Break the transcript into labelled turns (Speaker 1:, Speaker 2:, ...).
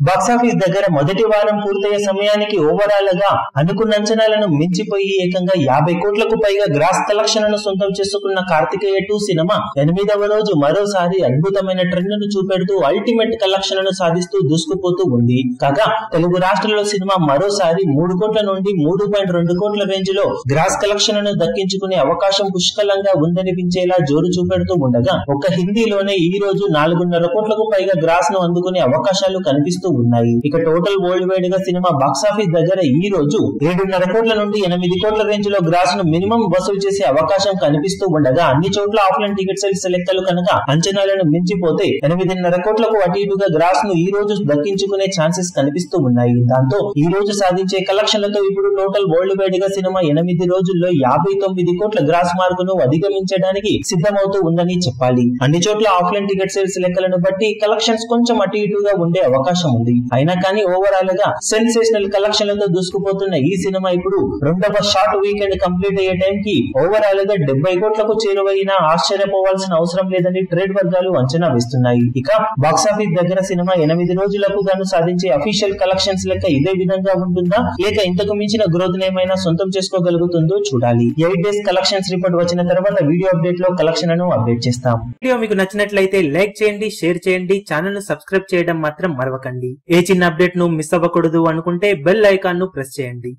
Speaker 1: Box office దగ్గర మొదటి వారం పూర్తయ్యే సమయానికి ఓవరాల్గా అనుకున్న అంచనాలను మించిపోయి ఏకంగా యాభై కోట్లకు పైగా గ్రాస్ కలెక్షన్లను సొంతం చేసుకున్న కార్తికేయ టూ సినిమా ఎనిమిదవ రోజు మరోసారి అద్భుతమైన ట్రెండ్ను చూపెడుతూ అల్టిమేట్ కలెక్షన్లను సాధిస్తూ దూసుకుపోతూ ఉంది. కాగా తెలుగు రాష్ట్రాల్లో సినిమా మరోసారి మూడు కోట్ల నుండి మూడు పాయింట్ రెండు కోట్ల రేంజ్లో గ్రాస్ కలెక్షన్లను దక్కించుకునే అవకాశం పుష్కలంగా ఉందనిపించేలా జోరు చూపెడుతూ ఉండగా ఒక్క హిందీలోనే ఈ రోజు నాలుగున్నర కోట్లకు పైగా గ్రాస్ను అందుకునే అవకాశాలు కనిపిస్తూ ఉన్నాయి. ఇక టోటల్ వరల్డ్ వైడ్గా సినిమా బాక్సాఫీస్ దగ్గర ఈ రోజు ఏడున్నర కోట్ల నుండి ఎనిమిది కోట్ల రేంజ్లో గ్రాస్ను మినిమం వసూలు చేసే అవకాశం కనిపిస్తూ ఉండగా అన్ని చోట్ల ఆఫ్లైన్ టికెట్ సేల్స్ లెక్కలు కనుక అంచనాలను మించిపోతే ఎనిమిదిన్నర కోట్లకు అటు ఇటుగా గ్రాస్ను ఈ రోజు దక్కించుకునే ఛాన్సెస్ కనిపిస్తూ ఉన్నాయి. దాంతో ఈ రోజు సాధించే కలెక్షన్లతో ఇప్పుడు టోటల్ వరల్డ్ వైడ్గా సినిమా ఎనిమిది రోజుల్లో యాభై తొమ్మిది కోట్ల గ్రాస్ మార్కును అధిగమించడానికి సిద్ధమవుతూ ఉందని చెప్పాలి. అన్ని చోట్ల ఆఫ్లైన్ టికెట్ సేల్స్ లెక్కలను బట్టి కలెక్షన్స్ కొంచెం అటు ఇటుగా ఉండే అవకాశం ఉంది. అయినా కానీ ఓవరాల్గా సెన్సేషనల్ కలెక్షన్లతో దూసుకుపోతున్న ఈ సినిమా ఇప్పుడు రెండవ షార్ట్ వీకెండ్ కంప్లీట్ అయ్యే టైం కి ఓవరాల్గా డెబ్బై కోట్లకు చేరువైనా ఆశ్చర్యపోవాల్సిన అవసరం లేదని ట్రేడ్ వర్గాలు అంచనా వేస్తున్నాయి. ఇక బాక్సాఫీస్ దగ్గర సినిమా ఎనిమిది రోజులకు గాను సాధించే అఫీషియల్ కలెక్షన్స్ లెక్క ఇదే విధంగా ఉంటుందా? లేక ఇంతకు మించిన గ్రోత్ ఏమైనా సొంతం చేసుకోగలుగుతుందో చూడాలి. ఎయిట్ డేస్ కలెక్షన్స్ రిపోర్ట్ వచ్చిన తర్వాత వీడియో అప్డేట్లో కలెక్షన్ను అప్డేట్ చేస్తాం.
Speaker 2: వీడియో మీకు నచ్చినట్లయితే లైక్ చేయండి షేర్ చేయండి ఛానల్ను సబ్స్క్రైబ్ చేయడం మాత్రం మరవకండి. ఏ చిన్న అప్డేట్ను మిస్ అవ్వకూడదు అనుకుంటే బెల్ ఐకాన్ను ప్రెస్ చేయండి.